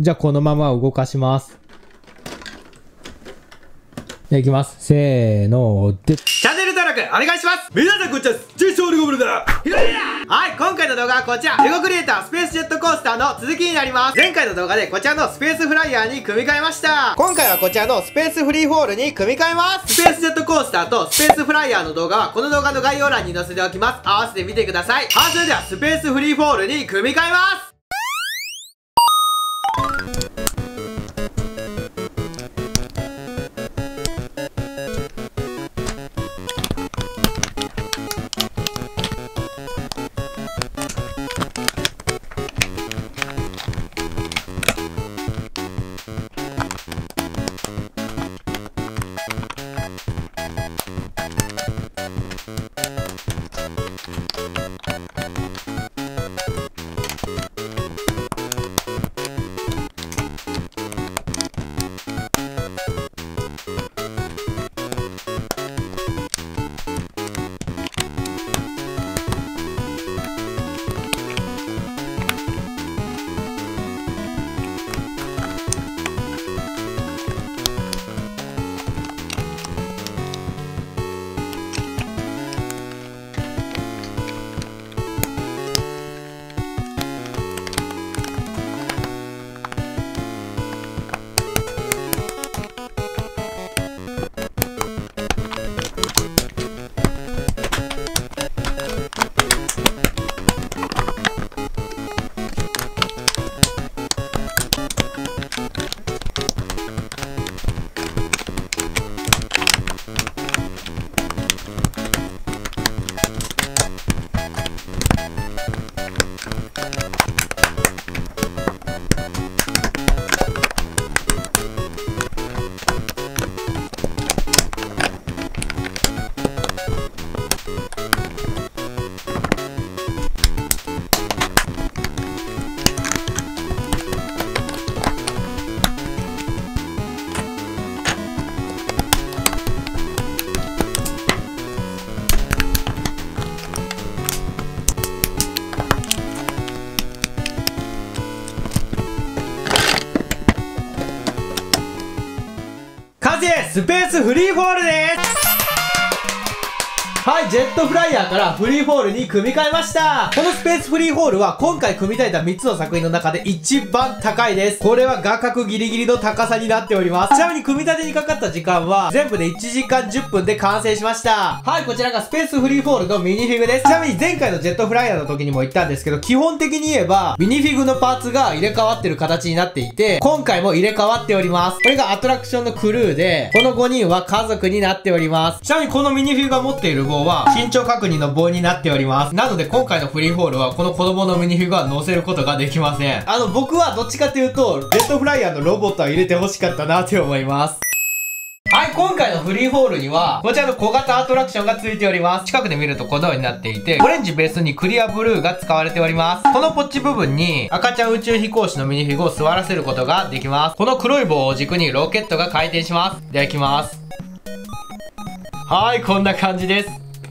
じゃあこのまま動かします。じゃあいきます。せーの、で、チャンネル登録お願いします。皆さんこんにちはジェイソールゴブルだ。ひろゆきだはい、今回の動画はこちら。レゴクリエイタースペースジェットコースターの続きになります。前回の動画でこちらのスペースフライヤーに組み替えました。今回はこちらのスペースフリーフォールに組み替えます。スペースジェットコースターとスペースフライヤーの動画はこの動画の概要欄に載せておきます。合わせてみてください。はい、それではスペースフリーフォールに組み替えます。スペースフリーフォールです。はい、ジェットフライヤーからフリーフォールに組み替えましたこのスペースフリーフォールは今回組み立てた3つの作品の中で一番高いです。これは画角ギリギリの高さになっております。ちなみに組み立てにかかった時間は全部で1時間10分で完成しました。はい、こちらがスペースフリーフォールのミニフィグです。ちなみに前回のジェットフライヤーの時にも言ったんですけど、基本的に言えばミニフィグのパーツが入れ替わってる形になっていて、今回も入れ替わっております。これがアトラクションのクルーで、この5人は家族になっております。ちなみにこのミニフィグが持っている棒は、身長確認の棒になっております。なので今回のフリーフォールは、この子供のミニフィグは乗せることができません。あの、僕はどっちかっていうと、ジェットフライヤーのロボットは入れて欲しかったなって思います。はい、今回のフリーフォールには、こちらの小型アトラクションが付いております。近くで見るとこのようになっていて、オレンジベースにクリアブルーが使われております。このポッチ部分に、赤ちゃん宇宙飛行士のミニフィグを座らせることができます。この黒い棒を軸にロケットが回転します。では行きます。はい、こんな感じです。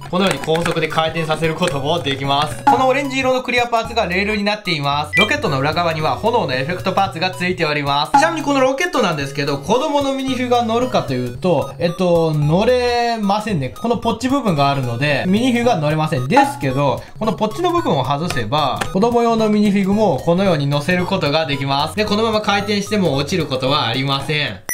このように高速で回転させることもできます。このオレンジ色のクリアパーツがレールになっています。ロケットの裏側には炎のエフェクトパーツが付いております。ちなみにこのロケットなんですけど、子供のミニフィが乗るかというと、えっと、乗れませんね。このポッチ部分があるので、ミニフィが乗れません。ですけど、このポッチの部分を外せば、子供用のミニフィグもこのように乗せることができます。で、このまま回転しても落ちることはありません。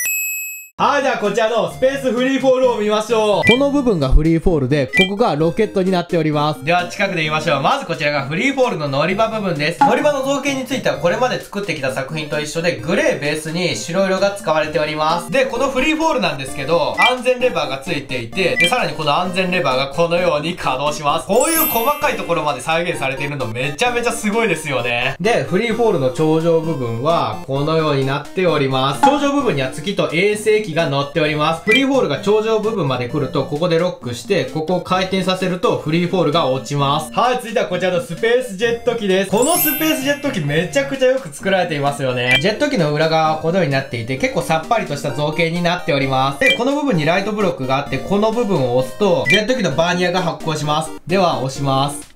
はい、じゃあこちらのスペースフリーフォールを見ましょう。この部分がフリーフォールで、ここがロケットになっております。では近くで見ましょう。まずこちらがフリーフォールの乗り場部分です。乗り場の造形についてはこれまで作ってきた作品と一緒で、グレーベースに白色が使われております。で、このフリーフォールなんですけど、安全レバーがついていて、で、さらにこの安全レバーがこのように稼働します。こういう細かいところまで再現されているのめちゃめちゃすごいですよね。で、フリーフォールの頂上部分はこのようになっております。頂上部分には月と衛星機が乗っております。フリーフォールが頂上部分まで来ると、ここでロックして、ここを回転させるとフリーフォールが落ちます。はい、続いてはこちらのスペースジェット機です。このスペースジェット機めちゃくちゃよく作られていますよね。ジェット機の裏側はこのようになっていて、結構さっぱりとした造形になっております。で、この部分にライトブロックがあって、この部分を押すと、ジェット機のバーニアが発光します。では、押します。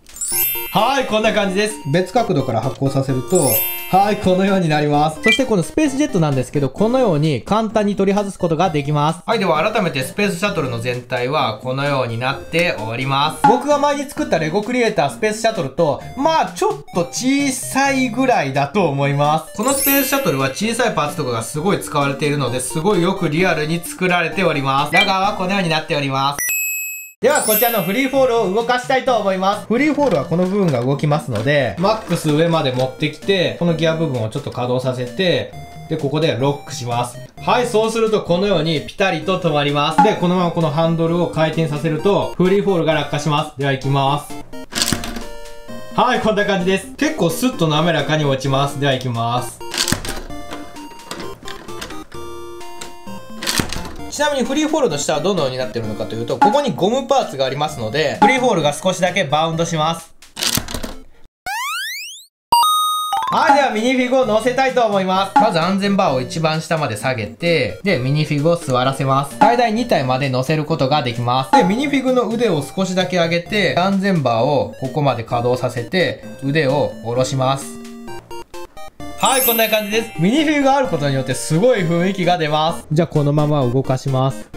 はい、こんな感じです。別角度から発光させると、はい、このようになります。そしてこのスペースジェットなんですけど、このように簡単に取り外すことができます。はい、では改めてスペースシャトルの全体はこのようになっております。僕が前に作ったレゴクリエイタースペースシャトルと、まあちょっと小さいぐらいだと思います。このスペースシャトルは小さいパーツとかがすごい使われているので、すごいよくリアルに作られております。ラガーはこのようになっております。では、こちらのフリーフォールを動かしたいと思います。フリーフォールはこの部分が動きますので、マックス上まで持ってきて、このギア部分をちょっと稼働させて、で、ここでロックします。はい、そうするとこのようにピタリと止まります。で、このままこのハンドルを回転させると、フリーフォールが落下します。では行きます。はい、こんな感じです。結構スッと滑らかに落ちます。では行きます。ちなみにフリーフォールの下はどのようになってるのかというと、ここにゴムパーツがありますので、フリーフォールが少しだけバウンドします。はい、ではミニフィグを乗せたいと思います。まず安全バーを一番下まで下げて、で、ミニフィグを座らせます。最大2体まで乗せることができます。で、ミニフィグの腕を少しだけ上げて、安全バーをここまで稼働させて、腕を下ろします。はい、こんな感じです。ミニフィグがあることによってすごい雰囲気が出ます。じゃあこのまま動かします。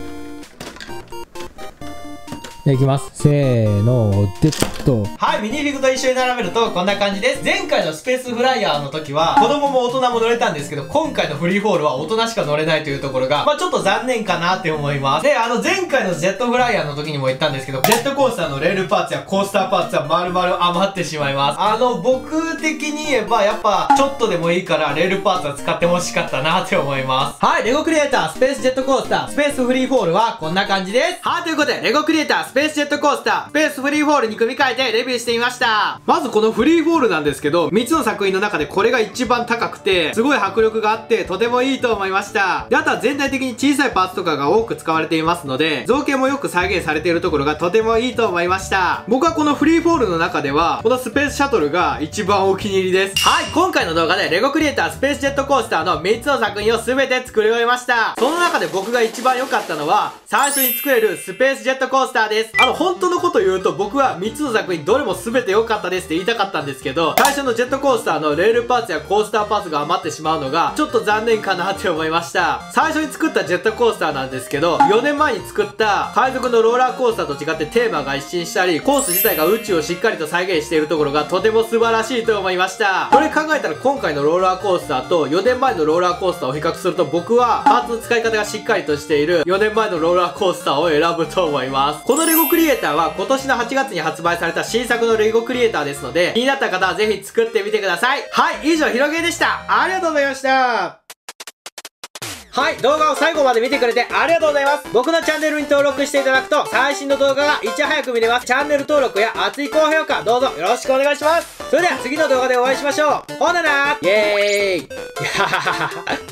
じゃあいきます。せーの、でっと。はい、ミニフィグと一緒に並べるとこんな感じです。前回のスペースフライヤーの時は子供も大人も乗れたんですけど、今回のフリーフォールは大人しか乗れないというところが、まあちょっと残念かなって思います。で、あの前回のジェットフライヤーの時にも言ったんですけど、ジェットコースターのレールパーツやコースターパーツは丸々余ってしまいます。あの、僕的に言えばやっぱちょっとでもいいからレールパーツは使ってほしかったなって思います。はい、レゴクリエイタースペースジェットコースタースペースフリーフォールはこんな感じです。はい、ということで、レゴクリエイタースペースジェットコースタースペースフリーフォールに組み替えてレビューしてみました。まずこのフリーフォールなんですけど、3つの作品の中でこれが一番高くて、すごい迫力があって、とてもいいと思いました。で、あとは全体的に小さいパーツとかが多く使われていますので、造形もよく再現されているところがとてもいいと思いました。僕はこのフリーフォールの中では、このスペースシャトルが一番お気に入りです。はい、今回の動画でレゴクリエイタースペースジェットコースターの3つの作品を全て作り終えました。その中で僕が一番良かったのは、最初に作れるスペースジェットコースターですです。あの、本当のこと言うと僕は3つの作品どれも全て良かったですって言いたかったんですけど、最初のジェットコースターのレールパーツやコースターパーツが余ってしまうのが、ちょっと残念かなって思いました。最初に作ったジェットコースターなんですけど、4年前に作った海賊のローラーコースターと違ってテーマが一新したり、コース自体が宇宙をしっかりと再現しているところがとても素晴らしいと思いました。これ考えたら今回のローラーコースターと4年前のローラーコースターを比較すると僕はパーツの使い方がしっかりとしている4年前のローラーコースターを選ぶと思います。このレゴクリエイターは今年の8月に発売された新作のレゴクリエイターですので、気になった方はぜひ作ってみてください。はい、以上、ひろげでした。ありがとうございました。はい、動画を最後まで見てくれてありがとうございます。僕のチャンネルに登録していただくと、最新の動画がいち早く見れます。チャンネル登録や熱い高評価、どうぞよろしくお願いします。それでは次の動画でお会いしましょう。ほななイェーイ